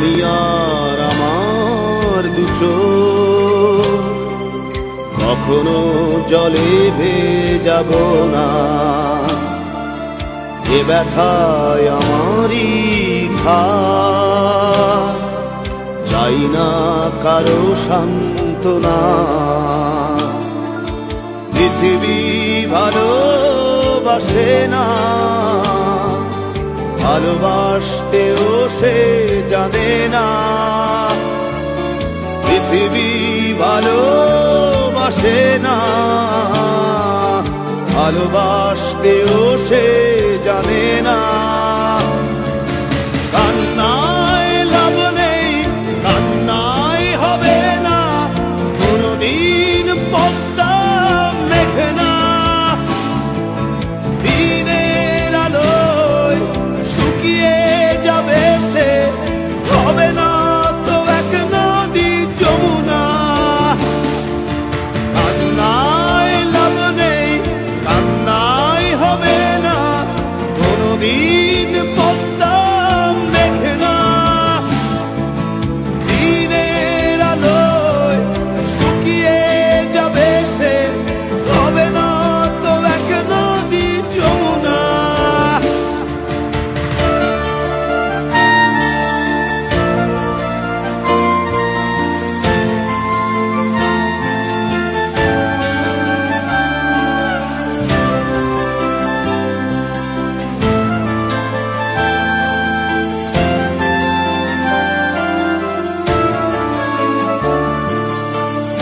আমি আর আমার দুচো কখনো জলে ভেজাব না। এ ব্যথায় আমারই খা চাই না কারও সান্ত্বনা। পৃথিবী ভালোবাসে না। ভালোবাসতেও সে জানে না। পৃথিবী ভালোবাসে না। ভালোবাসতেও সে জানে না। কান্নায় লাভ নেই, কান্নায় হবে না। কোনদিন পদ্মা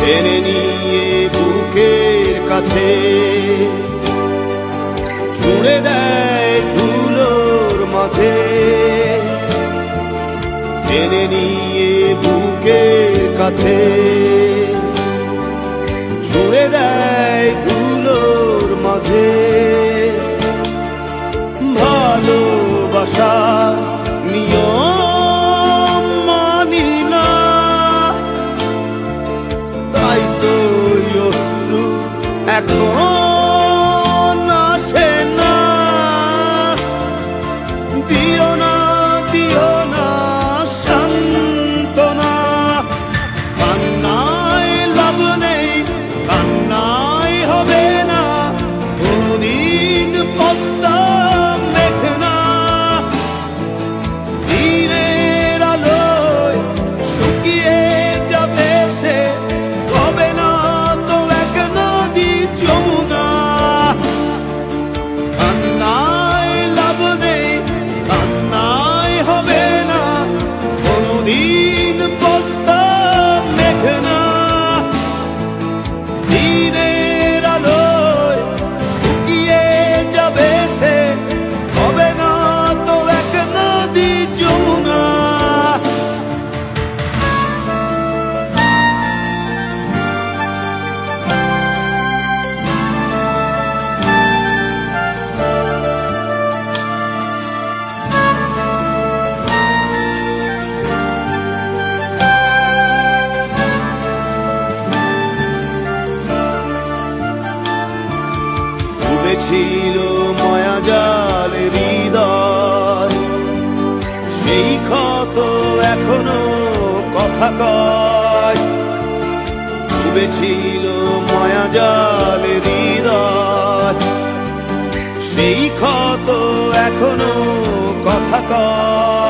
টেনে নিয়ে বুকের কাছে। ছুঁড়ে দেয় ধুলোর মাঝে। টেনে নিয়ে বুকের কাছে। ডুবেছিল মায়া জাল হৃদয়। সেই ক্ষত এখনও কথা কয়। ডুবেছিল মায়া জাল হৃদয়। সেই ক্ষত এখনও কথা কয়।